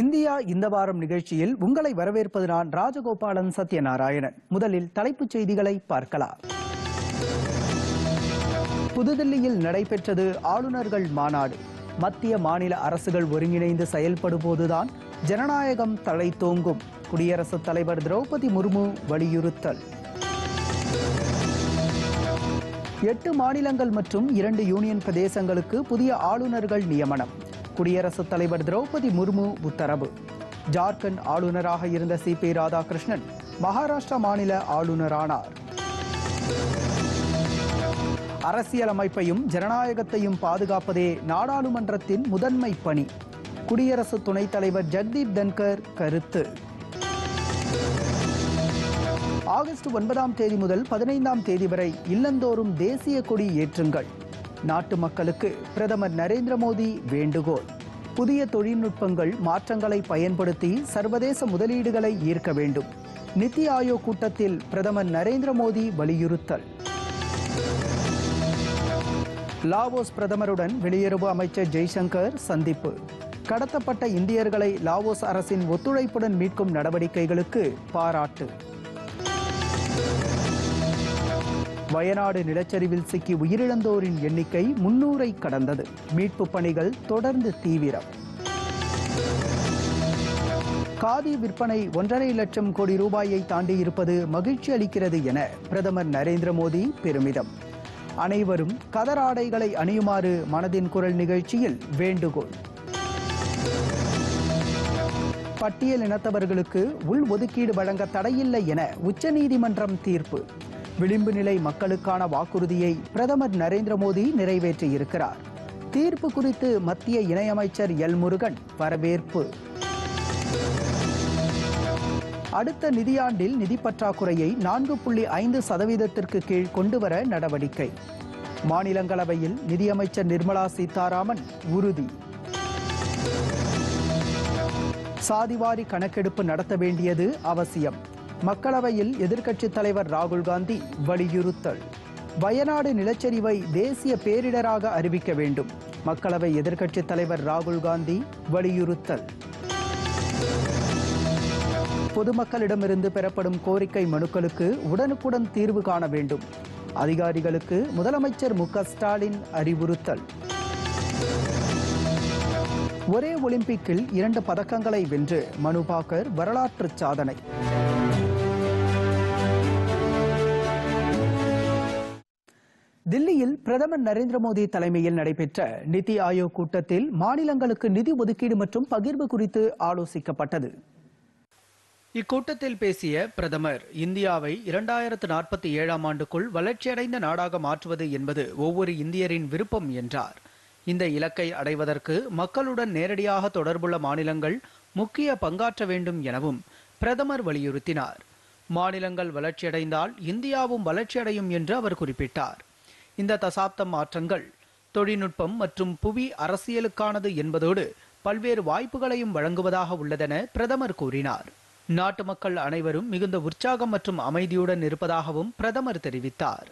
India இந்த வாரம் நிகழ்ச்சியில் உங்களை வரவேற்பது நான் ராஜகோபாலன் சத்யநாராயணன். முதலில் தலைப்புச் செய்திகளை பார்க்கலாம். புதுதில்லியில் நடைபெற்றது ஆளுநர்கள் மாநாடு. மத்திய மாநில அரசுகள் ஒருங்கிணைந்து செயல்படும்போதுதான் ஜனநாயகம் தலை தோங்கும். குடியரசுத் தலைவர் திரௌபதி முர்மு வலியுறுத்தல். எட்டு மாநிலங்கள் மற்றும் இரண்டு யூனியன் பிரதேசங்களுக்கு புதிய ஆளுநர்கள் நியமனம். குடியரசுத் தலைவர் திரௌபதி முர்மு உத்தரவு. ஜார்க்கண்ட் ஆளுநராக இருந்த சி. பி. ராதாகிருஷ்ணன் மகாராஷ்டிரா மாநில ஆளுநரானார். அரசியலமைப்பையும் ஜனநாயகத்தையும் பாதுகாப்பதே நாடாளுமன்றத்தின் முதன்மை பணி. குடியரசு துணைத் தலைவர் ஜக்தீப் தன்கர் கருத்து. ஆகஸ்ட் ஒன்பதாம் தேதி முதல் பதினைந்தாம் தேதி வரை இல்லந்தோறும் தேசிய கொடி ஏற்றுங்கள். நாட்டு மக்களுக்கு பிரதமர் நரேந்திர மோடி வேண்டுகோள். புதிய தொழில்நுட்பங்கள் மாற்றங்களை பயன்படுத்தி சர்வதேச முதலீடுகளை ஈர்க்க வேண்டும். நித்தி ஆயோக் கூட்டத்தில் பிரதமர் நரேந்திர மோடி வலியுறுத்தல். லாவோஸ் பிரதமருடன் வெளியுறவு அமைச்சர் ஜெய்சங்கர் சந்திப்பு. கடத்தப்பட்ட இந்தியர்களை லாவோஸ் அரசின் ஒத்துழைப்புடன் மீட்கும் நடவடிக்கைகளுக்கு பாராட்டு. வயநாடு நிலச்சரிவில் சிக்கி உயிரிழந்தோரின் எண்ணிக்கை முன்னூரை கடந்தது. மீட்பு பணிகள் தொடர்ந்து தீவிரம். காதி விற்பனை ஒன்றரை லட்சம் கோடி ரூபாயை தாண்டியிருப்பது மகிழ்ச்சி அளிக்கிறது என பிரதமர் நரேந்திர மோடி பெருமிதம். அனைவரும் கதராடைகளை அணியுமாறு மனதின் குரல் நிகழ்ச்சியில் வேண்டுகோள். பட்டியல் இனத்தவர்களுக்கு உள் ஒதுக்கீடு வழங்க தடையில்லை என உச்சநீதிமன்றம் தீர்ப்பு. விளிம்பு நிலை மக்களுக்கான வாக்குறுதியை பிரதமர் நரேந்திர மோடி நிறைவேற்றியிருக்கிறார். தீர்ப்பு குறித்து மத்திய இணையமைச்சர் எல் முருகன் வரவேற்பு. அடுத்த நிதியாண்டில் நிதி பற்றாக்குறையை நான்கு புள்ளி ஐந்து சதவீதத்திற்கு கீழ் கொண்டுவர நடவடிக்கை. மாநிலங்களவையில் நிதியமைச்சர் நிர்மலா சீதாராமன் உறுதி. சாதிவாரி கணக்கெடுப்பு நடத்த வேண்டியது அவசியம். மக்களவையில் எதிர்க்கட்சித் தலைவர் ராகுல் காந்தி வலியுறுத்தல். வயநாடு நிலச்சரிவை தேசிய பேரிடராக அறிவிக்க வேண்டும். மக்களவை எதிர்க்கட்சித் தலைவர் ராகுல் காந்தி வலியுறுத்தல். பொதுமக்களிடமிருந்து பெறப்படும் கோரிக்கை மனுக்களுக்கு உடனுக்குடன் தீர்வு காண வேண்டும். அதிகாரிகளுக்கு முதலமைச்சர் மு ஸ்டாலின் அறிவுறுத்தல். ஒரே ஒலிம்பிக்கில் இரண்டு பதக்கங்களை வென்று மனு பாக்கர் வரலாற்று சாதனை. தில்லியில் பிரதமர் நரேந்திர மோடி தலைமையில் நடைபெற்ற நிதி ஆயோக் கூட்டத்தில் மாநிலங்களுக்கு நிதி ஒதுக்கீடு மற்றும் பகிர்வு குறித்து ஆலோசிக்கப்பட்டது. இக்கூட்டத்தில் பேசிய பிரதமர் இந்தியாவை இரண்டாயிரத்து நாற்பத்தி ஏழாம் ஆண்டுக்குள் வளர்ச்சியடைந்த நாடாக மாற்றுவது என்பது ஒவ்வொரு இந்தியரின் விருப்பம் என்றார். இந்த இலக்கை அடைவதற்கு மக்களுடன் நேரடியாக தொடர்புள்ள மாநிலங்கள் முக்கிய பங்காற்ற வேண்டும் எனவும் பிரதமர் வலியுறுத்தினார். மாநிலங்கள் வளர்ச்சியடைந்தால் இந்தியாவும் வளர்ச்சியடையும் என்று அவர் குறிப்பிட்டார். இந்த தசாப்த மாற்றங்கள். தொழில்நுட்பம் மற்றும் புவி அரசியலுக்கானது என்பதோடு பல்வேறு வாய்ப்புகளையும் வழங்குவதாக உள்ளதென பிரதமர் கூறினார். நாட்டு மக்கள் அனைவரும் மிகுந்த உற்சாகம் மற்றும் அமைதியுடன் இருப்பதாகவும் பிரதமர் தெரிவித்தார்.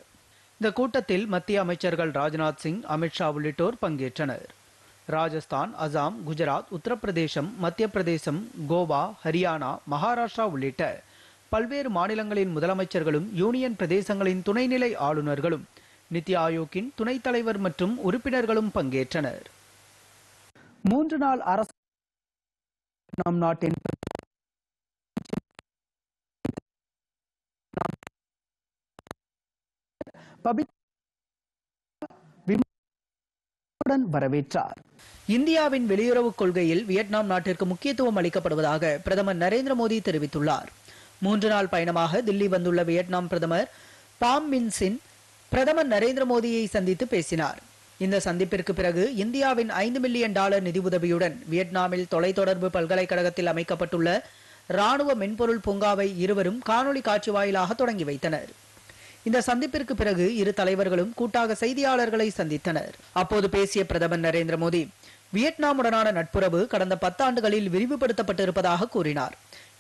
இந்த கூட்டத்தில் மத்திய அமைச்சர்கள் ராஜ்நாத் சிங் அமித்ஷா உள்ளிட்டோர் பங்கேற்றனர். ராஜஸ்தான் அசாம் குஜராத் உத்தரப்பிரதேசம் மத்திய பிரதேசம் கோவா ஹரியானா மகாராஷ்டிரா உள்ளிட்ட பல்வேறு மாநிலங்களின் முதலமைச்சர்களும் யூனியன் பிரதேசங்களின் துணைநிலை ஆளுநர்களும் நித்தி ஆயோக்கின் துணைத் தலைவர் மற்றும் உறுப்பினர்களும் பங்கேற்றனர். மூன்று நாள் அரசு நம் நாட்டின் வரவேற்றார். இந்தியாவின் வெளியுறவுக் கொள்கையில் வியட்நாம் நாட்டிற்கு முக்கியத்துவம் அளிக்கப்படுவதாக பிரதமர் நரேந்திர மோடி தெரிவித்துள்ளார். மூன்று நாள் பயணமாக தில்லி வந்துள்ள வியட்நாம் பிரதமர் பாம் மின்சின் பிரதமர் நரேந்திர மோடியை சந்தித்து பேசினார். இந்த சந்திப்பிற்கு பிறகு இந்தியாவின் ஐந்து மில்லியன் டாலர் நிதி உதவியுடன் வியட்நாமில் தொலைத்தொடர்பு பல்கலைக்கழகத்தில் அமைக்கப்பட்டுள்ள ராணுவ மென்பொருள் பூங்காவை இருவரும் காணொலி காட்சி வாயிலாக தொடங்கி வைத்தனர். இந்த சந்திப்பிற்கு பிறகு இரு தலைவர்களும் கூட்டாக செய்தியாளர்களை சந்தித்தனர். அப்போது பேசிய பிரதமர் நரேந்திர மோடி வியட்நாமுடனான நட்புறவு கடந்த பத்தாண்டுகளில் விரிவுபடுத்தப்பட்டிருப்பதாக கூறினார்.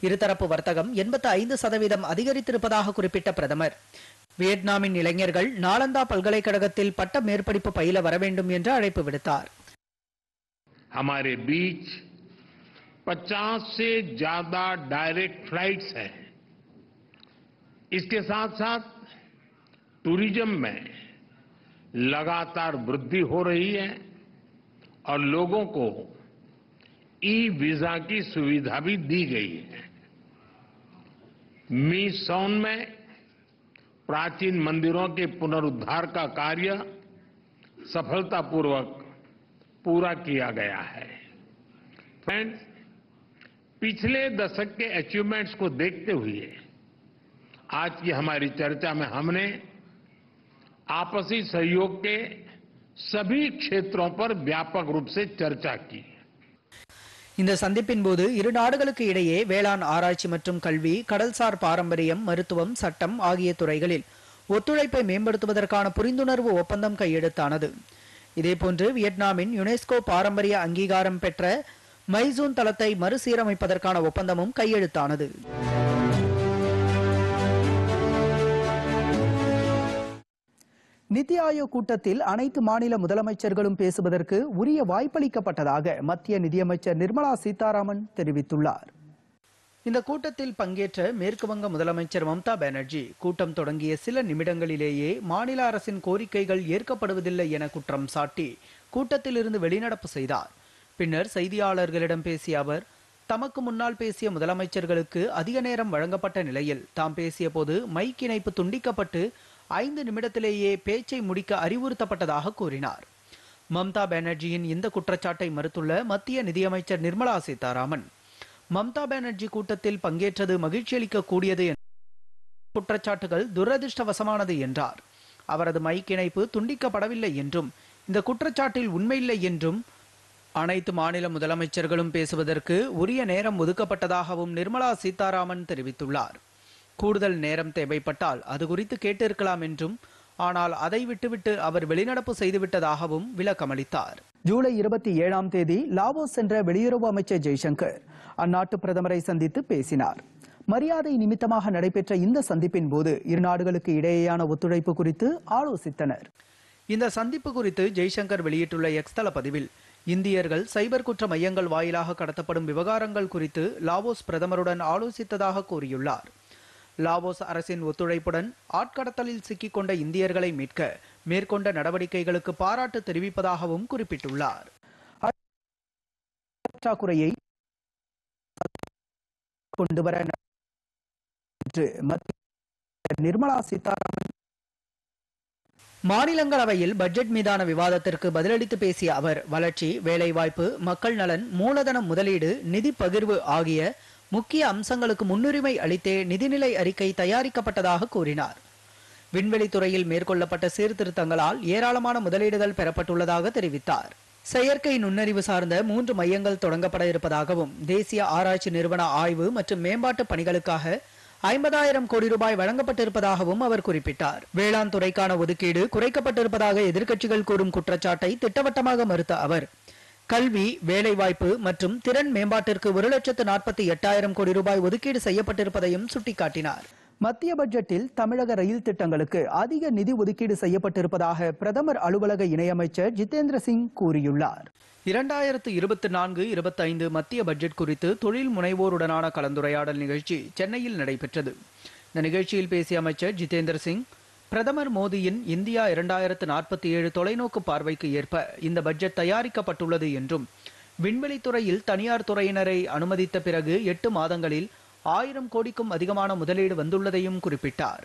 இருதரப்பு வர்த்தகம் எண்பத்தி ஐந்து சதவீதம் அதிகரித்திருப்பதாக குறிப்பிட்ட பிரதமர் வியட்நாமின் இளைஞர்கள் நாலந்தா பல்கலைக்கழகத்தில் பட்ட மேற்படிப்பு பயில வர வேண்டும் என்று அழைப்பு விடுத்தார் हमारे बीच 50 से ज्यादा डायरेक्ट फ्लाइट्स हैं इसके साथ साथ टूरिज्म में लगातार वृद्धि हो रही है और लोगों को ई वीजा की सुविधा भी दी गई है मी सोन में प्राचीन मंदिरों के पुनरुद्धार का कार्य सफलतापूर्वक पूरा किया गया है। फ्रेंड्स पिछले दशक के अचीवमेंट्स को देखते हुए आज की हमारी चर्चा में हमने आपसी सहयोग के सभी क्षेत्रों पर व्यापक रूप से चर्चा की। இந்த சந்திப்பின் போது இரு நாடுகளுக்கு இடையே வேளாண் ஆராய்ச்சி மற்றும் கல்வி கடல்சார் பாரம்பரியம் மருத்துவம் சட்டம் ஆகிய துறைகளில் ஒத்துழைப்பை மேம்படுத்துவதற்கான புரிந்துணர்வு ஒப்பந்தம் கையெழுத்தானது. இதேபோன்று வியட்நாமின் யுனெஸ்கோ பாரம்பரிய அங்கீகாரம் பெற்ற மைசூன் தளத்தை மறுசீரமைப்பதற்கான ஒப்பந்தமும் கையெழுத்தானது. நித்தி ஆயோக் கூட்டத்தில் அனைத்து மாநில முதலமைச்சர்களும் பேசுவதற்கு உரிய வாய்ப்பளிக்கப்பட்டதாக மத்திய நிதியமைச்சர் நிர்மலா சீதாராமன் தெரிவித்துள்ளார். இந்த கூட்டத்தில் பங்கேற்ற மேற்குவங்க முதலமைச்சர் மம்தா பானர்ஜி கூட்டம் தொடங்கிய சில நிமிடங்களிலேயே மாநில அரசின் கோரிக்கைகள் ஏற்கப்படுவதில்லை என குற்றம் சாட்டி கூட்டத்திலிருந்து வெளிநடப்பு செய்தார். பின்னர் செய்தியாளர்களிடம் பேசிய அவர் தமக்கு முன்னால் பேசிய முதலமைச்சர்களுக்கு அதிக நேரம் வழங்கப்பட்ட நிலையில் தாம் பேசிய போது மைக் இணைப்பு துண்டிக்கப்பட்டு ஐந்து நிமிடத்திலேயே பேச்சை முடிக்க அறிவுறுத்தப்பட்டதாக கூறினார். மம்தா பானர்ஜியின் இந்த குற்றச்சாட்டை மறுத்துள்ள மத்திய நிதியமைச்சர் நிர்மலா சீதாராமன் மம்தா பானர்ஜி கூட்டத்தில் பங்கேற்றது மகிழ்ச்சியளிக்கக்கூடியது குற்றச்சாட்டுகள் துரதிர்ஷ்டவசமானது என்றார். அவரது மைக் இணைப்பு துண்டிக்கப்படவில்லை என்றும் இந்த குற்றச்சாட்டில் உண்மையில்லை என்றும் அனைத்து மாநில முதலமைச்சர்களும் பேசுவதற்கு உரிய நேரம் ஒதுக்கப்பட்டதாகவும் நிர்மலா சீதாராமன் தெரிவித்துள்ளார். கூடுதல் நேரம் தேவைப்பட்டால் அது குறித்து கேட்டிருக்கலாம் என்றும் ஆனால் அதை விட்டுவிட்டு அவர் வெளிநடப்பு செய்துவிட்டதாகவும் விளக்கமளித்தார். ஜூலை இருபத்தி ஏழாம் தேதி லாவோஸ் சென்ற வெளியுறவு அமைச்சர் ஜெய்சங்கர் அந்நாட்டு பிரதமரை சந்தித்து பேசினார். மரியாதை நிமித்தமாக நடைபெற்ற இந்த சந்திப்பின் போது இரு நாடுகளுக்கு இடையேயான ஒத்துழைப்பு குறித்து ஆலோசித்தனர். இந்த சந்திப்பு குறித்து ஜெய்சங்கர் வெளியிட்டுள்ள எக்ஸ் தள பதிவில் இந்தியர்கள் சைபர் குற்ற மையங்கள் வாயிலாக கடத்தப்படும் விவகாரங்கள் குறித்து லாவோஸ் பிரதமருடன் ஆலோசித்ததாக கூறியுள்ளார். லாவோஸ் அரசின் ஒத்துழைப்புடன் ஆட்கடத்தலில் சிக்கிக்கொண்ட இந்தியர்களை மீட்க மேற்கொண்ட நடவடிக்கைகளுக்கு பாராட்டு தெரிவிப்பதாகவும் குறிப்பிட்டுள்ளார். பற்றாக்குறையை கொண்டுவர நிர்மலா சீதாராமன் மாநிலங்களவையில் பட்ஜெட் மீதான விவாதத்திற்கு பதிலளித்து பேசிய அவர் வளர்ச்சி வேலைவாய்ப்பு மக்கள் நலன் மூலதன முதலீடு நிதி பகிர்வு ஆகிய முக்கிய அம்சங்களுக்கு முன்னுரிமை அளித்தே நிதிநிலை அறிக்கை தயாரிக்கப்பட்டதாக கூறினார். விண்வெளித்துறையில் மேற்கொள்ளப்பட்ட சீர்திருத்தங்களால் ஏராளமான முதலீடுகள் பெறப்பட்டுள்ளதாக தெரிவித்தார். செயற்கை நுண்ணறிவு சார்ந்த மூன்று மையங்கள் தொடங்கப்பட இருப்பதாகவும் தேசிய ஆராய்ச்சி நிறுவன ஆய்வு மற்றும் மேம்பாட்டு பணிகளுக்காக ஐம்பதாயிரம் கோடி ரூபாய் வழங்கப்பட்டிருப்பதாகவும் அவர் குறிப்பிட்டார். வேளாண் துறைக்கான ஒதுக்கீடு குறைக்கப்பட்டிருப்பதாக எதிர்க்கட்சிகள் கூறும் குற்றச்சாட்டை திட்டவட்டமாக மறுத்த அவர் கல்வி வேலைவாய்ப்பு மற்றும் திறன் மேம்பாட்டிற்கு ஒரு லட்சத்து நாற்பத்தி எட்டாயிரம் கோடி ரூபாய் ஒதுக்கீடு செய்யப்பட்டிருப்பதையும் சுட்டிக்காட்டினார். மத்திய பட்ஜெட்டில் தமிழக ரயில் திட்டங்களுக்கு அதிக நிதி ஒதுக்கீடு செய்யப்பட்டிருப்பதாக பிரதமர் அலுவலக இணையமைச்சர் ஜிதேந்திர சிங் கூறியுள்ளார். இரண்டாயிரத்து இருபத்தி நான்கு இருபத்தைந்து மத்திய பட்ஜெட் குறித்து தொழில் முனைவோருடனான கலந்துரையாடல் நிகழ்ச்சி சென்னையில் நடைபெற்றது. இந்த நிகழ்ச்சியில் பேசிய அமைச்சர் ஜிதேந்திர சிங் பிரதமர் மோடியின் இந்தியா இரண்டாயிரத்து நாற்பத்தி ஏழு தொலைநோக்கு பார்வைக்கு ஏற்ப இந்த பட்ஜெட் தயாரிக்கப்பட்டுள்ளது என்றும் விண்வெளித்துறையில் தனியார் துறையினரை அனுமதித்த பிறகு எட்டு மாதங்களில் ஆயிரம் கோடிக்கும் அதிகமான முதலீடு வந்துள்ளதையும் குறிப்பிட்டார்.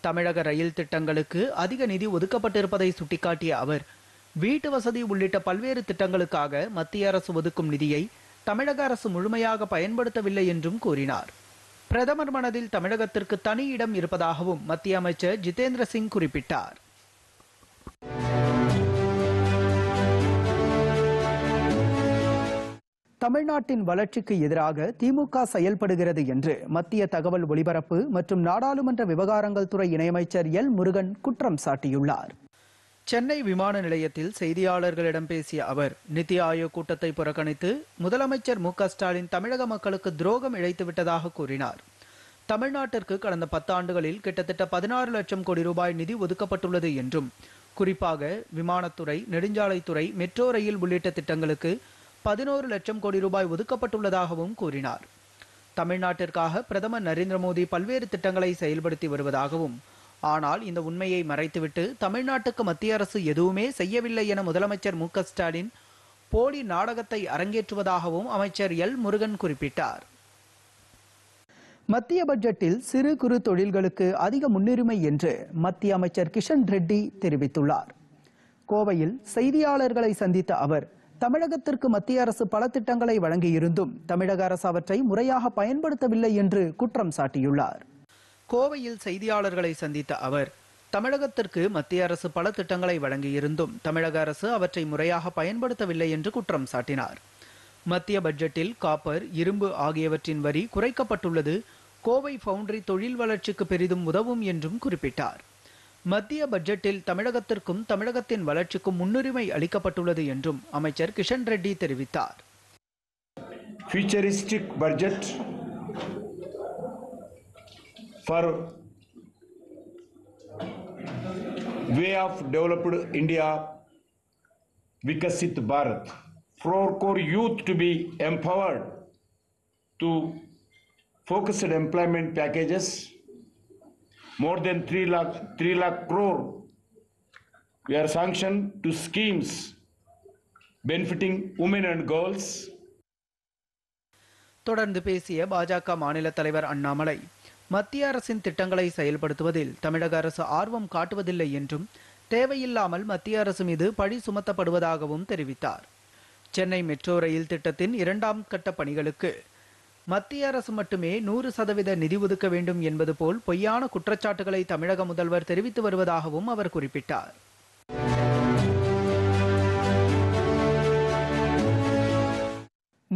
தமிழக ரயில் திட்டங்களுக்கு அதிக நிதி ஒதுக்கப்பட்டிருப்பதை சுட்டிக்காட்டிய அவர் வீட்டு வசதி உள்ளிட்ட பல்வேறு திட்டங்களுக்காக மத்திய அரசு ஒதுக்கும் நிதியை தமிழக அரசு முழுமையாக பயன்படுத்தவில்லை என்றும் கூறினார். பிரதமர் மனதில் தமிழகத்திற்கு தனி இடம் இருப்பதாகவும் மத்திய அமைச்சர் ஜிதேந்திர சிங் குறிப்பிட்டார். தமிழ்நாட்டின் வளர்ச்சிக்கு எதிராக திமுக செயல்படுகிறது என்று மத்திய தகவல் ஒலிபரப்பு மற்றும் நாடாளுமன்ற விவகாரங்கள் துறை இணையமைச்சர் எல் முருகன் குற்றம் சாட்டியுள்ளார். சென்னை விமான நிலையத்தில் செய்தியாளர்களிடம் பேசிய அவர் நித்தி ஆயோக் கூட்டத்தை புறக்கணித்து முதலமைச்சர் மு ஸ்டாலின் தமிழக மக்களுக்கு துரோகம் இழைத்து விட்டதாக கூறினார். தமிழ்நாட்டிற்கு கடந்த பத்தாண்டுகளில் கிட்டத்தட்ட பதினாறு லட்சம் கோடி ரூபாய் நிதி ஒதுக்கப்பட்டுள்ளது என்றும் குறிப்பாக விமானத்துறை நெடுஞ்சாலைத்துறை மெட்ரோ ரயில் உள்ளிட்ட திட்டங்களுக்கு பதினோரு லட்சம் கோடி ரூபாய் ஒதுக்கப்பட்டுள்ளதாகவும் கூறினார். தமிழ்நாட்டிற்காக பிரதமர் நரேந்திர மோடி பல்வேறு திட்டங்களை செயல்படுத்தி வருவதாகவும் ஆனால் இந்த உண்மையை மறைத்துவிட்டு தமிழ்நாட்டுக்கு மத்திய அரசு எதுவுமே செய்யவில்லை என முதலமைச்சர் மு ஸ்டாலின் போலி நாடகத்தை அரங்கேற்றுவதாகவும் அமைச்சர் எல் முருகன் குறிப்பிட்டார். மத்திய பட்ஜெட்டில் சிறு குறு தொழில்களுக்கு அதிக முன்னுரிமை என்று மத்திய அமைச்சர் கிஷன் ரெட்டி தெரிவித்துள்ளார். கோவையில் செய்தியாளர்களை சந்தித்த அவர் தமிழகத்திற்கு மத்திய அரசு பல திட்டங்களை வழங்கியிருந்தும் தமிழக அரசு அவற்றை முறையாக பயன்படுத்தவில்லை என்று குற்றம் சாட்டியுள்ளார். கோவையில் செய்தியாளர்களை சந்தித்த அவர் தமிழகத்திற்கு மத்திய அரசு பல திட்டங்களை வழங்கியிருந்தும் தமிழக அரசு அவற்றை முறையாக பயன்படுத்தவில்லை என்று குற்றம் சாட்டினார். மத்திய பட்ஜெட்டில் காப்பர் இரும்பு ஆகியவற்றின் வரி குறைக்கப்பட்டுள்ளது. கோவை ஃபவுண்டரி தொழில் வளர்ச்சிக்கு பெரிதும் உதவும் என்றும் குறிப்பிட்டார். மத்திய பட்ஜெட்டில் தமிழகத்திற்கும் தமிழகத்தின் வளர்ச்சிக்கும் முன்னுரிமை அளிக்கப்பட்டுள்ளது என்றும் அமைச்சர் கிஷன் ரெட்டி தெரிவித்தார். Futuristic budget for way of developed India, Vikasit Bharat, for core youth to be empowered to focused employment packages, more than 3 lakh, 3 lakh crore we are sanctioned to schemes benefiting women and girls தொடர்ந்து பேசிய பாஜக மாநில தலைவர் அண்ணாமலை மத்திய அரசின் திட்டங்களை செயல்படுத்துவதில் தமிழக அரசு ஆர்வம் காட்டுவதில்லை என்றும் தேவையில்லாமல் மத்திய அரசு மீது பழி சுமத்தப்படுவதாகவும் தெரிவித்தார். சென்னை மெட்ரோ ரயில் திட்டத்தின் இரண்டாம் கட்ட பணிகளுக்கு மத்திய அரசு மட்டுமே நூறு சதவீத நிதி ஒதுக்க வேண்டும் என்பது போல் பொய்யான குற்றச்சாட்டுகளை தமிழக முதல்வர் தெரிவித்து வருவதாகவும் அவர் குறிப்பிட்டார்.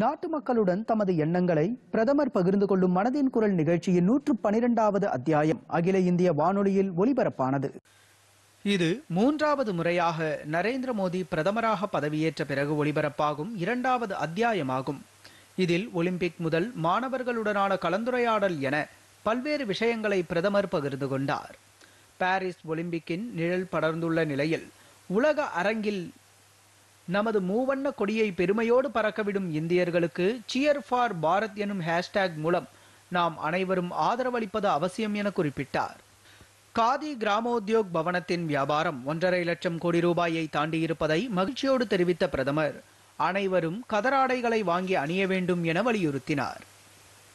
நாட்டு மக்களுடன் தமது எண்ணங்களை பிரதமர் பகிர்ந்து கொள்ளும் மனதின் குரல் நிகழ்ச்சியின் நூற்று பனிரெண்டாவது அத்தியாயம். அகில இந்திய வானொலியில் ஒலிபரப்பானது. இது மூன்றாவது முறையாக நரேந்திர மோடி பிரதமராக பதவியேற்ற பிறகு ஒலிபரப்பாகும் இரண்டாவது அத்தியாயமாகும். இதில் ஒலிம்பிக் முதல் மாணவர்களுடனான கலந்துரையாடல் என பல்வேறு விஷயங்களை பிரதமர் பகிர்ந்து கொண்டார். பாரிஸ் ஒலிம்பிக்கின் நிழல் படர்ந்துள்ள நிலையில் உலக அரங்கில் நமது மூவண்ண கொடியை பெருமையோடு பறக்கவிடும் இந்தியர்களுக்கு சியர் ஃபார் பாரத் எனும் ஹேஷ்டேக் மூலம் நாம் அனைவரும் ஆதரவளிப்பது அவசியம் என குறிப்பிட்டார். காதி கிராமோத்யோக் பவனத்தின் வியாபாரம் ஒன்றரை லட்சம் கோடி ரூபாயை தாண்டியிருப்பதை மகிழ்ச்சியோடு தெரிவித்த பிரதமர் அனைவரும் கதராடைகளை வாங்கி அணிய வேண்டும் என வலியுறுத்தினார்.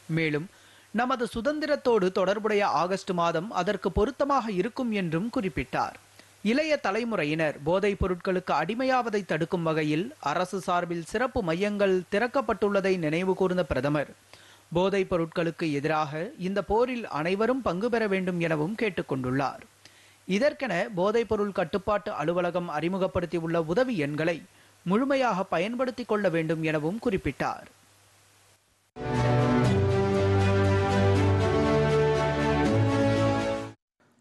மேலும் நமது சுதந்திரத்தோடு தொடர்புடைய ஆகஸ்ட் மாதம் அதற்கு பொருத்தமாக இருக்கும் என்றும் குறிப்பிட்டார். இளைய தலைமுறையினர் போதைப் பொருட்களுக்கு அடிமையாவதை தடுக்கும் வகையில் அரசு சார்பில் சிறப்பு மையங்கள் திறக்கப்பட்டுள்ளதை நினைவு கூர்ந்த பிரதமர். போதைப் பொருட்களுக்கு எதிராக இந்த போரில் அனைவரும் பங்கு பெற வேண்டும் எனவும் கேட்டுக்கொண்டுள்ளார் இதற்கென போதைப் பொருள் கட்டுப்பாட்டு அலுவலகம் அறிமுகப்படுத்தியுள்ள உதவி எண்களை முழுமையாக பயன்படுத்திக் கொள்ள வேண்டும் எனவும் குறிப்பிட்டார்.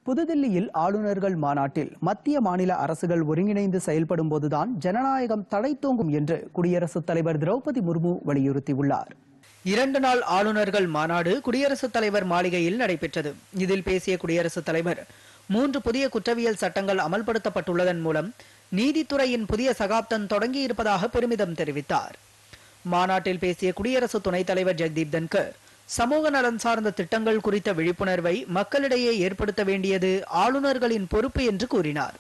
புதுதில்லியில் ஆளுநர்கள் மாநாட்டில் மத்திய மாநில அரசுகள் ஒருங்கிணைந்து செயல்படும் போதுதான் ஜனநாயகம் தழைத்தோங்கும் என்று குடியரசுத் தலைவர் திரௌபதி முர்மு வலியுறுத்தியுள்ளார். இரண்டு நாள் ஆளுநர்கள் மாநாடு குடியரசுத் தலைவர் மாளிகையில் நடைபெற்றது. இதில் பேசிய குடியரசுத் தலைவர் மூன்று புதிய குற்றவியல் சட்டங்கள் அமல்படுத்தப்பட்டுள்ளதன் மூலம் நீதித்துறையின் புதிய சகாப்தம் தொடங்கியிருப்பதாக பெருமிதம் தெரிவித்தார். மாநாட்டில் பேசிய குடியரசு துணைத் தலைவர் ஜெக்தீப் தன்கர் சமூக நலன் சார்ந்த திட்டங்கள் குறித்த விழிப்புணர்வை மக்களிடையே ஏற்படுத்த வேண்டியது ஆளுநர்களின் பொறுப்பு என்று கூறினார்.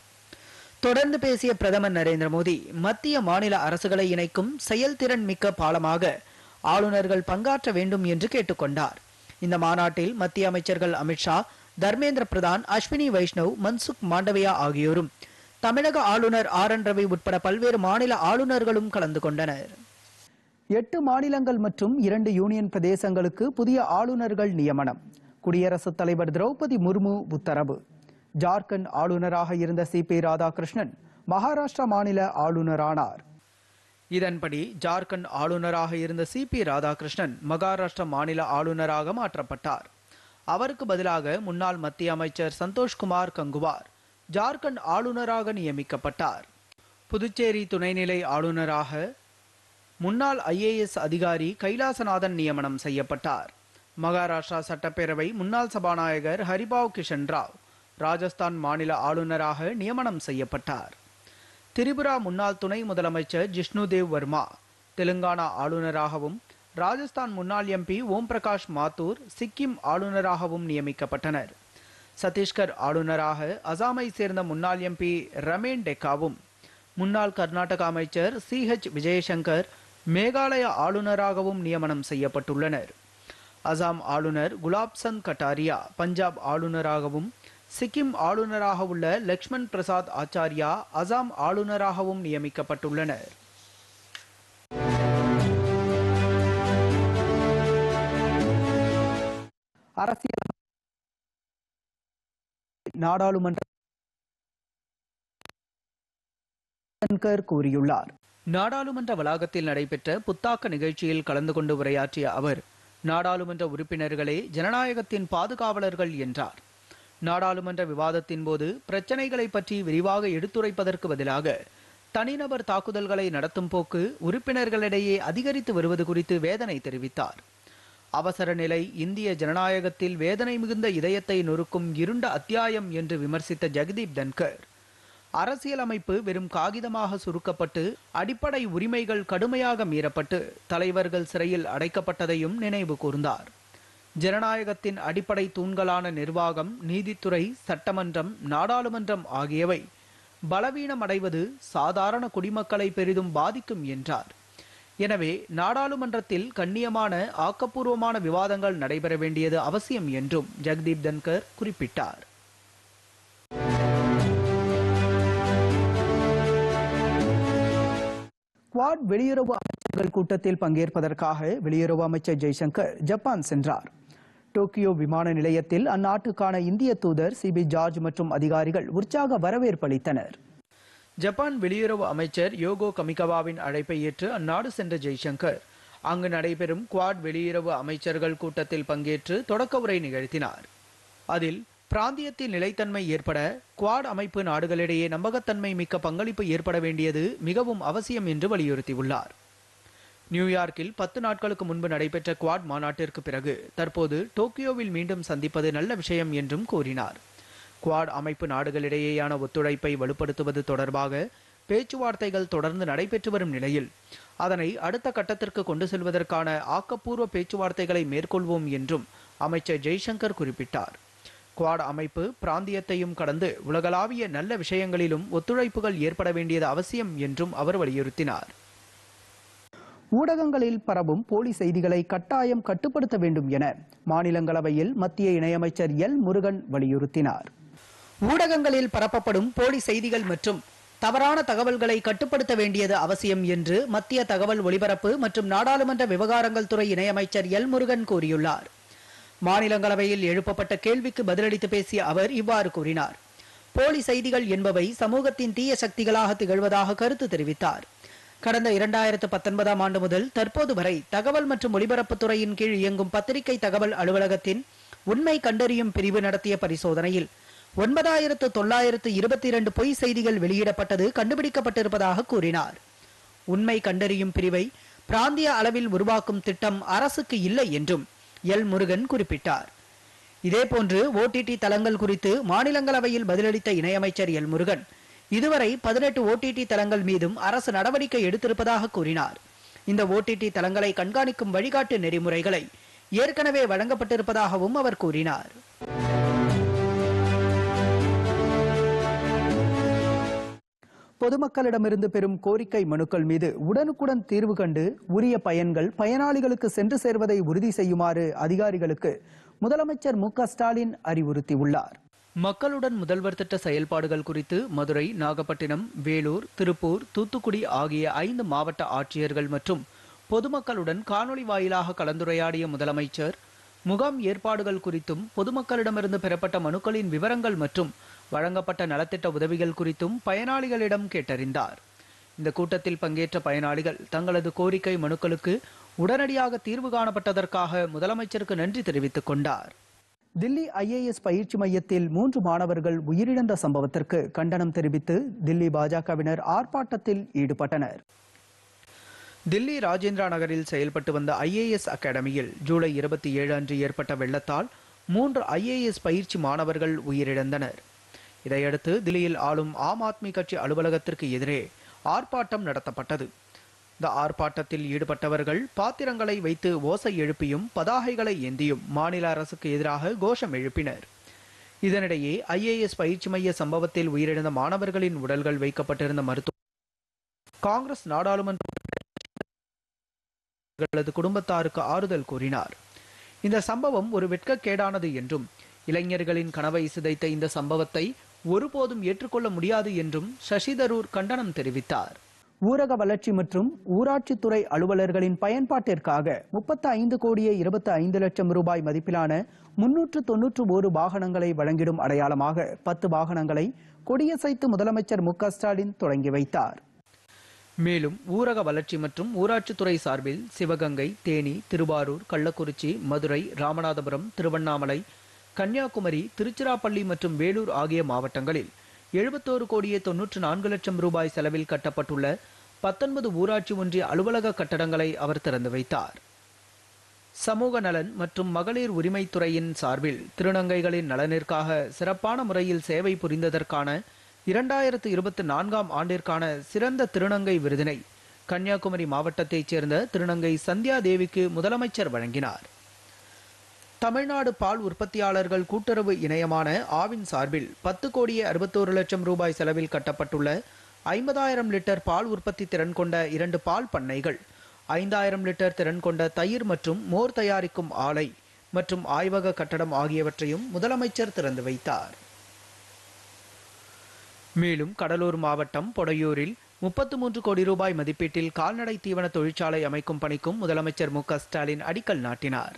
தொடர்ந்து பேசிய பிரதமர் நரேந்திர மோடி மத்திய மாநில அரசுகளை இணைக்கும் செயல்திறன் மிக்க பாலமாக ஆளுநர்கள் பங்காற்ற வேண்டும் என்று கேட்டுக்கொண்டார் இந்த மாநாட்டில் மத்திய அமைச்சர்கள் அமித்ஷா தர்மேந்திர பிரதான் அஸ்வினி வைஷ்ணவ் மன்சுக் மாண்டவியா ஆகியோரும் தமிழக ஆளுநர் ஆர் என் ரவி உட்பட பல்வேறு மாநில ஆளுநர்களும் கலந்து கொண்டனர். எட்டு மாநிலங்கள் மற்றும் இரண்டு யூனியன் பிரதேசங்களுக்கு புதிய ஆளுநர்கள் நியமனம். குடியரசுத் தலைவர் திரௌபதி முர்மு உத்தரவு. ஜார்க்கண்ட் ஆளுநராக இருந்த சி பி ராதாகிருஷ்ணன் மகாராஷ்டிரா மாநில ஆளுநரானார். இதன்படி ஜார்க்கண்ட் ஆளுநராக இருந்த சி பி ராதாகிருஷ்ணன் மகாராஷ்டிரா மாநில ஆளுநராக மாற்றப்பட்டார். அவருக்கு பதிலாக முன்னாள் மத்திய அமைச்சர் சந்தோஷ்குமார் கங்குவார் ஜார்க்கண்ட் ஆளுநராக நியமிக்கப்பட்டார். புதுச்சேரி துணைநிலை ஆளுநராக முன்னாள் ஐஏஎஸ் அதிகாரி கைலாசநாதன் நியமனம் செய்யப்பட்டார். மகாராஷ்டிரா சட்டப்பேரவை முன்னாள் சபாநாயகர் ஹரிபாவ் கிஷன் ராவ் ராஜஸ்தான் மாநில ஆளுநராக நியமனம் செய்யப்பட்டார். திரிபுரா முன்னாள் துணை முதலமைச்சர் ஜிஷ்ணுதேவ் வர்மா தெலுங்கானா ஆளுநராகவும் ராஜஸ்தான் முன்னாள் எம்பி ஓம் பிரகாஷ் மாத்தூர் சிக்கிம் ஆளுநராகவும் நியமிக்கப்பட்டனர். சத்தீஸ்கர் ஆளுநராக அசாமை சேர்ந்த முன்னாள் எம்பி ரமேன் டெக்காவும் முன்னாள் கர்நாடக அமைச்சர் சி ஹெச் விஜயசங்கர் மேகாலய ஆளுநராகவும் நியமனம் செய்யப்பட்டுள்ளனர். அசாம் ஆளுநர் குலாப்சந்த் கட்டாரியா பஞ்சாப் ஆளுநராகவும் சிக்கிம் ஆளுநராக உள்ள லக்ஷ்மண் பிரசாத் ஆச்சாரியா அசாம் ஆளுநராகவும் நியமிக்கப்பட்டுள்ளனர். அரசியல் நாடாளுமன்ற கூறியுள்ளார். நாடாளுமன்ற வளாகத்தில் நடைபெற்ற புத்தாக்க நிகழ்ச்சியில் கலந்து கொண்டு உரையாற்றிய அவர் நாடாளுமன்ற உறுப்பினர்களே ஜனநாயகத்தின் பாதுகாவலர்கள் என்றார். நாடாளுமன்ற விவாதத்தின் போது பிரச்சனைகளை பற்றி விரிவாக எடுத்துரைப்பதற்கு பதிலாக தனிநபர் தாக்குதல்களை நடத்தும் போக்கு உறுப்பினர்களிடையே அதிகரித்து வருவது குறித்து வேதனை தெரிவித்தார். அவசர நிலை இந்திய ஜனநாயகத்தில் வேதனை மிகுந்த இதயத்தை நொறுக்கும் இருண்ட அத்தியாயம் என்று விமர்சித்த ஜெகதீப் தன்கர் அரசியலமைப்பு வெறும் காகிதமாக சுருக்கப்பட்டு அடிப்படை உரிமைகள் கடுமையாக மீறப்பட்டு தலைவர்கள் சிறையில் அடைக்கப்பட்டதையும் நினைவு கூர்ந்தார். ஜனநாயகத்தின் அடிப்படை தூண்களான நிர்வாகம் நீதித்துறை சட்டமன்றம் நாடாளுமன்றம் ஆகியவை பலவீனம் அடைவது சாதாரண குடிமக்களை பெரிதும் பாதிக்கும் என்றார். எனவே நாடாளுமன்றத்தில் கண்ணியமான ஆக்கப்பூர்வமான விவாதங்கள் நடைபெற வேண்டியது அவசியம் என்றும் ஜெகதீப் தன்கர் குறிப்பிட்டார். குவாட் வெளியுறவு அமைச்சர்கள் கூட்டத்தில் பங்கேற்பதற்காக வெளியுறவு அமைச்சர் ஜெய்சங்கர் ஜப்பான் சென்றார். டோக்கியோ விமான நிலையத்தில் அந்நாட்டுக்கான இந்திய தூதர் சிபி ஜார்ஜ் மற்றும் அதிகாரிகள் உற்சாக வரவேற்பு அளித்தனர். ஜப்பான் வெளியுறவு அமைச்சர் யோகோ கமிகவாவின் அழைப்பை ஏற்று அந்நாடு சென்ற ஜெய்சங்கர் அங்கு நடைபெறும் குவாட் வெளியுறவு அமைச்சர்கள் கூட்டத்தில் பங்கேற்று தொடக்க உரை நிகழ்த்தினார். அதில் பிராந்தியத்தில் நிலைத்தன்மை ஏற்பட குவாட் அமைப்பு நாடுகளிடையே நம்பகத்தன்மை மிக்க பங்களிப்பு ஏற்பட வேண்டியது மிகவும் அவசியம் என்று வலியுறுத்தியுள்ளார். நியூயார்க்கில் பத்து நாட்களுக்கு முன்பு நடைபெற்ற குவாட் மாநாட்டிற்கு பிறகு தற்போது டோக்கியோவில் மீண்டும் சந்திப்பது நல்ல விஷயம் என்றும் கூறினார். குவாட் அமைப்பு நாடுகளிடையேயான ஒத்துழைப்பை வலுப்படுத்துவது தொடர்பாக பேச்சுவார்த்தைகள் தொடர்ந்து நடைபெற்று வரும் நிலையில் அதனை அடுத்த கட்டத்திற்கு கொண்டு செல்வதற்கான ஆக்கப்பூர்வ பேச்சுவார்த்தைகளை மேற்கொள்வோம் என்றும் அமைச்சர் ஜெய்சங்கர் குறிப்பிட்டார். குவாட் அமைப்பு பிராந்தியத்தையும் கடந்து உலகளாவிய நல்ல விஷயங்களிலும் ஒத்துழைப்புகள் ஏற்பட வேண்டியது அவசியம் என்றும் அவர் வலியுறுத்தினார். ஊடகங்களில் பரவும் போலி செய்திகளை கட்டாயம் கட்டுப்படுத்த வேண்டும் என மாநிலங்களவையில் மத்திய இணையமைச்சர் எல் முருகன் வலியுறுத்தினார். ஊடகங்களில் பரப்பப்படும் போலி செய்திகள் மற்றும் தவறான தகவல்களை கட்டுப்படுத்த வேண்டியது அவசியம் என்று மத்திய தகவல் ஒலிபரப்பு மற்றும் நாடாளுமன்ற விவகாரங்கள் துறை இணையமைச்சர் எல் முருகன் கூறியுள்ளார். மாநிலங்களவையில் எழுப்பப்பட்ட கேள்விக்கு பதிலளித்து பேசிய அவர் இவ்வாறு கூறினார். போலி செய்திகள் என்பவை சமூகத்தின் தீய சக்திகளாக திகழ்வதாக கருத்து தெரிவித்தார். கடந்த இரண்டாயிரத்து பத்தொன்பதாம் ஆண்டு முதல் தற்போது வரை தகவல் மற்றும் ஒலிபரப்புத்துறையின் கீழ் இயங்கும் பத்திரிகை தகவல் அலுவலகத்தின் உண்மை கண்டறியும் பிரிவு நடத்திய பரிசோதனையில் ஒன்பதாயிரத்து தொள்ளாயிரத்து இருபத்தி இரண்டு பொய் செய்திகள் வெளியிடப்பட்டது கண்டுபிடிக்கப்பட்டிருப்பதாக கூறினார். உண்மை கண்டறியும் பிரிவை பிராந்திய அளவில் உருவாக்கும் திட்டம் அரசுக்கு இல்லை என்றும் எல் முருகன் குறிப்பிட்டார். இதேபோன்று ஓடிடி தளங்கள் குறித்து மாநிலங்களவையில் பதிலளித்த இணையமைச்சர் எல் முருகன் இதுவரை பதினெட்டு ஓடிடி தளங்கள் மீதும் அரசு நடவடிக்கை எடுத்திருப்பதாக கூறினார். இந்த ஓடிடி தளங்களை கண்காணிக்கும் வழிகாட்டு நெறிமுறைகளை ஏற்கனவே வழங்கப்பட்டிருப்பதாகவும் அவர் கூறினார். பொதுமக்களிடமிருந்து பெறும் கோரிக்கை மனுக்கள் மீது உடனுக்குடன் தீர்வு கண்டு உரிய பயன்கள் பயனாளிகளுக்கு சென்று சேர்வதை உறுதி செய்யுமாறு அதிகாரிகளுக்கு முதலமைச்சர் மு ஸ்டாலின் அறிவுறுத்தியுள்ளார். மக்களுடன் முதல்வர் திட்ட செயல்பாடுகள் குறித்து மதுரை நாகப்பட்டினம் வேலூர் திருப்பூர் தூத்துக்குடி ஆகிய ஐந்து மாவட்ட ஆட்சியர்கள் மற்றும் பொதுமக்களுடன் காணொளி வாயிலாக கலந்துரையாடிய முதலமைச்சர் முகாம் ஏற்பாடுகள் குறித்தும் பொதுமக்களிடமிருந்து பெறப்பட்ட மனுக்களின் விவரங்கள் மற்றும் வழங்கப்பட்ட நலத்திட்ட உதவிகள் குறித்தும் பயனாளிகளிடம் கேட்டறிந்தார். இந்த கூட்டத்தில் பங்கேற்ற பயனாளிகள் தங்களது கோரிக்கை மனுக்களுக்கு உடனடியாக தீர்வு காணப்பட்டதற்காக முதலமைச்சருக்கு நன்றி தெரிவித்துக் கொண்டார். தில்லி ஐஏஎஸ் பயிற்சி மையத்தில் மூன்று மாணவர்கள் உயிரிழந்த சம்பவத்திற்கு கண்டனம் தெரிவித்து தில்லி பாஜகவினர் ஆர்ப்பாட்டத்தில் ஈடுபட்டனர். தில்லி ராஜேந்திரா நகரில் செயல்பட்டு வந்த ஐஏஎஸ் அகாடமியில் ஜூலை இருபத்தி ஏழு அன்று ஏற்பட்ட வெள்ளத்தால் மூன்று ஐஏஎஸ் பயிற்சி மாணவர்கள் உயிரிழந்தனர். இதையடுத்து தில்லியில் ஆளும் ஆம் ஆத்மி கட்சி அலுவலகத்திற்கு எதிரே ஆர்ப்பாட்டம் நடத்தப்பட்டது. இந்த ஆர்ப்பாட்டத்தில் ஈடுபட்டவர்கள் பாத்திரங்களை வைத்து ஓசை எழுப்பியும் பதாகைகளை ஏந்தியும் மாநில அரசுக்கு எதிராக கோஷம் எழுப்பினர். இதனிடையே ஐஏஎஸ் பயிற்சி மைய சம்பவத்தில் உயிரிழந்த மாணவர்களின் உடல்கள் வைக்கப்பட்டிருந்த மருத்துவ காங்கிரஸ் நாடாளுமன்ற குடும்பத்தாருக்கு ஆறுதல் கூறினார். இந்த சம்பவம் ஒரு வெட்கக்கேடானது என்றும் இளைஞர்களின் கனவை சிதைத்த இந்த சம்பவத்தை ஒருபோதும் ஏற்றுக்கொள்ள முடியாது என்றும் சசி தரூர் கண்டனம் தெரிவித்தார். ஊரக வளர்ச்சி மற்றும் ஊராட்சித்துறை அலுவலர்களின் பயன்பாட்டிற்காக முப்பத்தி ஐந்து கோடியே இருபத்தி ஐந்து லட்சம் ரூபாய் மதிப்பிலான முன்னூற்று தொன்னூற்று ஒரு வாகனங்களை வழங்கிடும் அடையாளமாக பத்து வாகனங்களை கொடியசைத்து முதலமைச்சர் மு ஸ்டாலின் தொடங்கி வைத்தார். மேலும் ஊரக வளர்ச்சி மற்றும் ஊராட்சித்துறை சார்பில் சிவகங்கை தேனி திருவாரூர் கள்ளக்குறிச்சி மதுரை ராமநாதபுரம் திருவண்ணாமலை கன்னியாகுமரி திருச்சிராப்பள்ளி மற்றும் வேலூர் ஆகிய மாவட்டங்களில் எழுபத்தோரு கோடியே தொன்னூற்று நான்கு லட்சம் ரூபாய் செலவில் கட்டப்பட்டுள்ள பத்தொன்பது ஊராட்சி ஒன்றிய அலுவலக கட்டடங்களை அவர் திறந்து வைத்தார். சமூக நலன் மற்றும் மகளிர் உரிமைத்துறையின் சார்பில் திருநங்கைகளின் நலனிற்காக சிறப்பான முறையில் சேவை புரிந்ததற்கான இரண்டாயிரத்து இருபத்தி நான்காம் ஆண்டிற்கான சிறந்த திருநங்கை விருதினை கன்னியாகுமரி மாவட்டத்தைச் சேர்ந்த திருநங்கை சந்தியா தேவிக்கு முதலமைச்சர் வழங்கினார். தமிழ்நாடு பால் உற்பத்தியாளர்கள் கூட்டுறவு இணையமான ஆவின் சார்பில் பத்து கோடியே அறுபத்தோரு லட்சம் ரூபாய் செலவில் கட்டப்பட்டுள்ள ஐம்பதாயிரம் லிட்டர் பால் உற்பத்தி திறன் கொண்ட இரண்டு பால் பண்ணைகள் ஐந்தாயிரம் லிட்டர் திறன் கொண்ட தயிர் மற்றும் மோர் தயாரிக்கும் ஆலை மற்றும் ஆய்வக கட்டடம் ஆகியவற்றையும் முதலமைச்சர் திறந்து வைத்தார். மேலும் கடலூர் மாவட்டம் பொடையூரில் முப்பத்து மூன்று கோடி ரூபாய் மதிப்பீட்டில் கால்நடை தீவன தொழிற்சாலை அமைக்கும் பணிக்கும் முதலமைச்சர் மு க ஸ்டாலின் அடிக்கல் நாட்டினார்.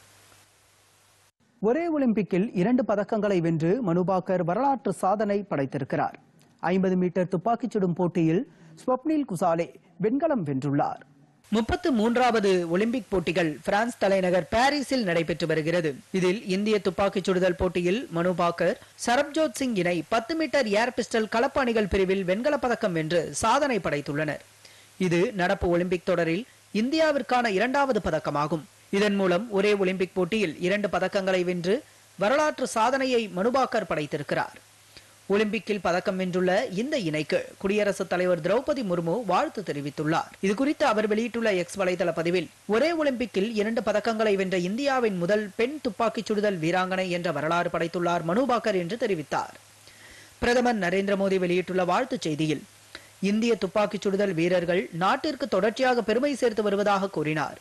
ஒரே ஒலிம்பிக்கில் இரண்டு பதக்கங்களை வென்று மனுபாக்கர் வரலாற்று சாதனை படைத்திருக்கிறார். ஐம்பது மீட்டர் துப்பாக்கிச் சுடும் போட்டியில் ஸ்வப்னில் குசாலே வெண்கலம் வென்றுள்ளார். முப்பத்து மூன்றாவது ஒலிம்பிக் போட்டிகள் பிரான்ஸ் தலைநகர் பாரிஸில் நடைபெற்று வருகிறது. இதில் இந்திய துப்பாக்கிச் சுடுதல் போட்டியில் மனு பாக்கர் சரப்ஜோத் சிங் இணை பத்து மீட்டர் ஏர் பிஸ்டல் கலப்பு அணிகள் பிரிவில் வெண்கலப் பதக்கம் வென்று சாதனை படைத்துள்ளனர். இது நடப்பு ஒலிம்பிக் தொடரில் இந்தியாவிற்கான இரண்டாவது பதக்கமாகும். இதன் மூலம் ஒரே ஒலிம்பிக் போட்டியில் இரண்டு பதக்கங்களை வென்று வரலாற்று சாதனையை மனுபாக்கர் படைத்திருக்கிறார். ஒலிம்பிக்கில் பதக்கம் வென்றுள்ள இந்த இணைக்கு குடியரசுத் தலைவர் திரௌபதி முர்மு வாழ்த்து தெரிவித்துள்ளார். இது குறித்து அவர் வெளியிட்டுள்ள எக்ஸ் வலைதள பதிவில் ஒரே ஒலிம்பிக்கில் இரண்டு பதக்கங்களை வென்ற இந்தியாவின் முதல் பெண் துப்பாக்கிச் சுடுதல் வீராங்கனை என்ற வரலாறு படைத்துள்ளார் மனுபாக்கர் என்று தெரிவித்தார். பிரதமர் நரேந்திர மோடி வெளியிட்டுள்ள வாழ்த்துச் செய்தியில் இந்திய துப்பாக்கிச் சுடுதல் வீரர்கள் நாட்டிற்கு தொடர்ச்சியாக பெருமை சேர்த்து வருவதாக கூறினார்.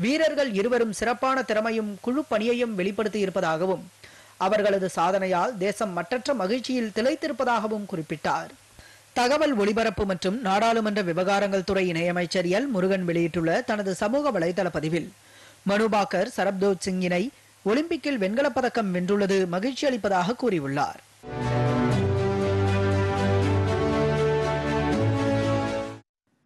வீரர்கள் இருவரும் சிறப்பான திறமையும் குழு பணியையும் வெளிப்படுத்தி இருப்பதாகவும் அவர்களது சாதனையால் தேசம் மற்றற்ற மகிழ்ச்சியில் திளைத்திருப்பதாகவும் குறிப்பிட்டார். தகவல் ஒலிபரப்பு மற்றும் நாடாளுமன்ற விவகாரங்கள் துறை இணையமைச்சர் எல். முருகன் வெளியிட்டுள்ள தனது சமூக வலைதள பதிவில் மனுபாக்கர் சரப்தோத் சிங் இணை ஒலிம்பிக்கில் வெண்கலப் பதக்கம் வென்றுள்ளது மகிழ்ச்சி அளிப்பதாக கூறியுள்ளார்.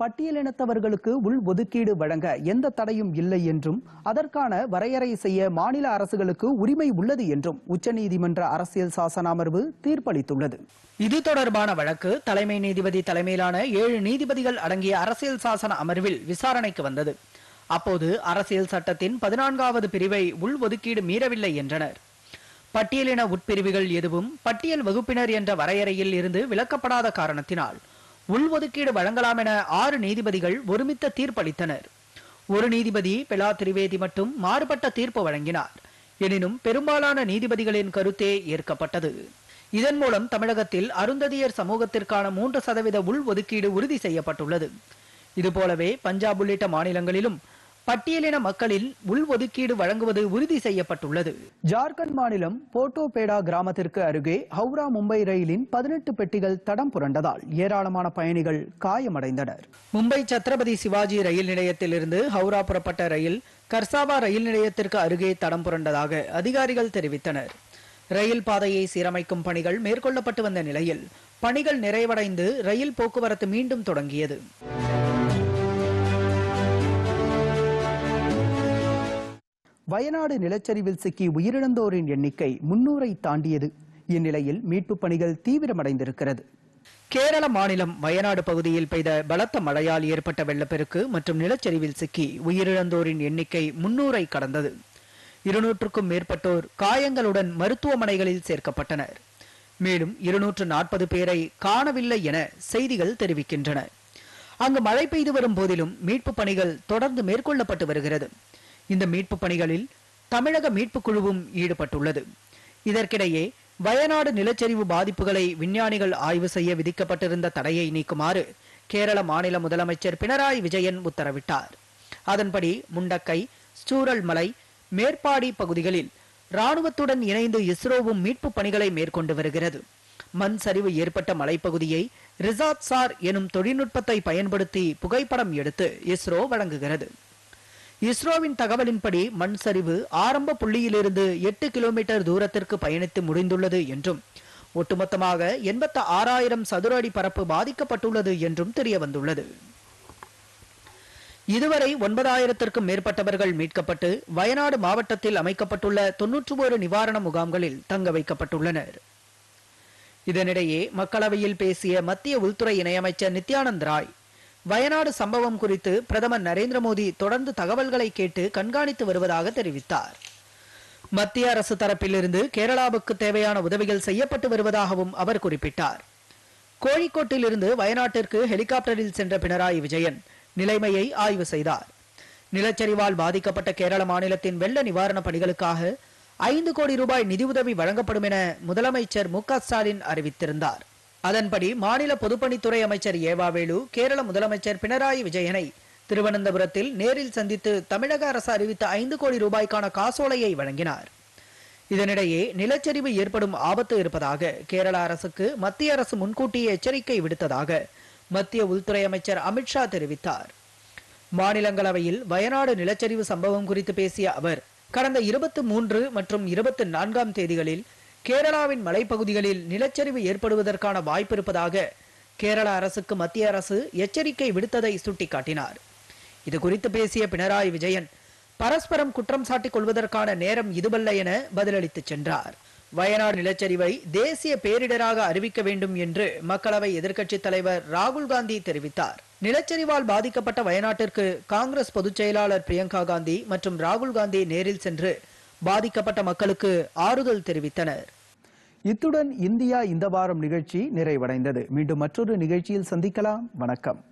பட்டியலினத்தவர்களுக்கு உள் ஒதுக்கீடு வழங்க எந்த தடையும் இல்லை என்றும் அதற்கான வரையறை செய்ய மாநில அரசுகளுக்கு உரிமை உள்ளது என்றும் உச்சநீதிமன்ற அரசியல் சாசன அமர்வு தீர்ப்பளித்துள்ளது. இது தொடர்பான வழக்கு தலைமை நீதிபதி தலைமையிலான ஏழு நீதிபதிகள் அடங்கிய அரசியல் சாசன அமர்வில் விசாரணைக்கு வந்தது. அப்போது அரசியல் சட்டத்தின் பதினான்காவது பிரிவை உள் ஒதுக்கீடு மீறவில்லை என்றனர். பட்டியலின உட்பிரிவுகள் எதுவும் பட்டியல் வகுப்பினர் என்ற வரையறையில் இருந்து விலக்கப்படாத காரணத்தினால் உள்ஒதுக்கீடு வழங்கலாம் என ஆறு நீதிபதிகள் ஒருமித்த தீர்ப்பளித்தனர். ஒரு நீதிபதி பெலா திரிவேதி மட்டும் மாறுபட்ட தீர்ப்பு வழங்கினார். எனினும் பெரும்பாலான நீதிபதிகளின் கருத்தே ஏற்கப்பட்டது. இதன் மூலம் தமிழகத்தில் அருந்ததியர் சமூகத்திற்கான மூன்று சதவீத உள் ஒதுக்கீடு உறுதி செய்யப்பட்டுள்ளது. இதுபோலவே பஞ்சாப் உள்ளிட்ட மாநிலங்களிலும் பட்டியலின மக்களில் உள் ஒதுக்கீடு வழங்குவது உறுதி செய்யப்பட்டுள்ளது. ஜார்க்கண்ட் மாநிலம் போட்டோபேடா கிராமத்திற்கு அருகே ஹவுரா மும்பை ரயிலின் பதினெட்டு பெட்டிகள் தடம் புரண்டதால் ஏராளமான பயணிகள் காயமடைந்தனர். மும்பை சத்ரபதி சிவாஜி ரயில் நிலையத்திலிருந்து ஹவுரா புறப்பட்ட ரயில் கர்சாவா ரயில் நிலையத்திற்கு அருகே தடம் புரண்டதாக அதிகாரிகள் தெரிவித்தனர். ரயில் பாதையை சீரமைக்கும் பணிகள் மேற்கொள்ளப்பட்டு வந்த நிலையில் பணிகள் நிறைவடைந்து ரயில் போக்குவரத்து மீண்டும் தொடங்கியது. வயநாடு நிலச்சரிவில் சிக்கி உயிரிழந்தோரின் எண்ணிக்கை முன்னூரை தாண்டியது. இந்நிலையில் மீட்புப் பணிகள் தீவிரமடைந்திருக்கிறது. கேரள மாநிலம் வயநாடு பகுதியில் பெய்த பலத்த மழையால் ஏற்பட்ட வெள்ளப்பெருக்கு மற்றும் நிலச்சரிவில் சிக்கி உயிரிழந்தோரின் எண்ணிக்கை முன்னூரை கடந்தது. இருநூற்றுக்கும் மேற்பட்டோர் காயங்களுடன் மருத்துவமனைகளில் சேர்க்கப்பட்டனர். மேலும் இருநூற்று நாற்பது பேரை காணவில்லை என செய்திகள் தெரிவிக்கின்றன. அங்கு மழை பெய்து வரும் போதிலும் மீட்பு பணிகள் தொடர்ந்து மேற்கொள்ளப்பட்டு வருகிறது. இந்த மீட்பு பணிகளில் தமிழக மீட்பு குழுவும் ஈடுபட்டுள்ளது. இதற்கிடையே வயநாடு நிலச்சரிவு பாதிப்புகளை விஞ்ஞானிகள் ஆய்வு செய்ய விதிக்கப்பட்டிருந்த தடையை நீக்குமாறு கேரள மாநில முதலமைச்சர் பினராயி விஜயன் உத்தரவிட்டார். அதன்படி முண்டக்கை சூரல்மலை மலை மேற்பாடி பகுதிகளில் ராணுவத்துடன் இணைந்து இஸ்ரோவும் மீட்பு பணிகளை மேற்கொண்டு வருகிறது. மண் சரிவு ஏற்பட்ட மலைப்பகுதியை ரிசார்ட் சார் எனும் தொழில்நுட்பத்தை பயன்படுத்தி புகைப்படம் எடுத்து இஸ்ரோ வழங்குகிறது. இஸ்ரோவின் தகவலின்படி மண் சரிவு ஆரம்ப புள்ளியிலிருந்து எட்டு கிலோமீட்டர் தூரத்திற்கு பயணித்து முடிந்துள்ளது என்றும் ஒட்டுமொத்தமாக எண்பத்த ஆறாயிரம் சதுர அடி பரப்பு பாதிக்கப்பட்டுள்ளது என்றும் தெரிய வந்துள்ளது இதுவரை ஒன்பதாயிரத்திற்கும் மேற்பட்டவர்கள் மீட்கப்பட்டு வயநாடு மாவட்டத்தில் அமைக்கப்பட்டுள்ள தொன்னூற்று ஒரு நிவாரண முகாம்களில் தங்க வைக்கப்பட்டுள்ளனர். இதனிடையே மக்களவையில் பேசிய மத்திய உள்துறை இணையமைச்சர் நித்யானந்த் ராய் வயநாடு சம்பவம் குறித்து பிரதமர் நரேந்திர மோடி தொடர்ந்து தகவல்களை கேட்டு கண்காணித்து வருவதாக தெரிவித்தார். மத்திய அரசு தரப்பிலிருந்து கேரளாவுக்கு தேவையான உதவிகள் செய்யப்பட்டு வருவதாகவும் அவர் குறிப்பிட்டார். கோழிக்கோட்டிலிருந்து வயநாட்டிற்கு ஹெலிகாப்டரில் சென்ற பினராயி விஜயன் நிலைமையை ஆய்வு செய்தார். நிலச்சரிவால் பாதிக்கப்பட்ட கேரள மாநிலத்தின் வெள்ள நிவாரணப் பணிகளுக்காக ஐந்து கோடி ரூபாய் நிதியுதவி வழங்கப்படும் என முதலமைச்சர் மு க ஸ்டாலின் அறிவித்திருந்தார். அதன்படி மாநில பொதுப்பணித்துறை அமைச்சர் ஏவாவேலு கேரள முதலமைச்சர் பினராயி விஜயனை திருவனந்தபுரத்தில் நேரில் சந்தித்து தமிழக அரசு அறிவித்த ஐந்து கோடி ரூபாய்க்கான காசோலையை வழங்கினார். இதனிடையே நிலச்சரிவு ஏற்படும் ஆபத்து இருப்பதாக கேரள அரசுக்கு மத்திய அரசு முன்கூட்டியே எச்சரிக்கை விடுத்ததாக மத்திய உள்துறை அமைச்சர் அமித்ஷா தெரிவித்தார். மாநிலங்களவையில் வயநாடு நிலச்சரிவு சம்பவம் குறித்து பேசிய அவர் கடந்த இருபத்தி மூன்று மற்றும் இருபத்தி நான்காம் தேதிகளில் கேரளாவின் மலைப்பகுதிகளில் நிலச்சரிவு ஏற்படுவதற்கான வாய்ப்பு இருப்பதாக கேரள அரசுக்கு மத்திய அரசு எச்சரிக்கை விடுத்ததை சுட்டிக்காட்டினார். இது குறித்து பேசிய பினராயி விஜயன் பரஸ்பரம் குற்றம் சாட்டிக் கொள்வதற்கான நேரம் இதுவல்ல என பதிலளித்து சென்றார். வயநாடு நிலச்சரிவை தேசிய பேரிடராக அறிவிக்க வேண்டும் என்று மக்களவை எதிர்க்கட்சித் தலைவர் ராகுல் காந்தி தெரிவித்தார். நிலச்சரிவால் பாதிக்கப்பட்ட வயநாட்டிற்கு காங்கிரஸ் பொதுச் செயலாளர் பிரியங்கா காந்தி மற்றும் ராகுல் காந்தி நேரில் சென்று பாதிக்கப்பட்ட மக்களுக்கு ஆறுதல் தெரிவித்தனர். இத்துடன் இந்தியா இந்த வாரம் நிகழ்ச்சி நிறைவடைந்தது. மீண்டும் மற்றொரு நிகழ்ச்சியில் சந்திக்கலாம். வணக்கம்.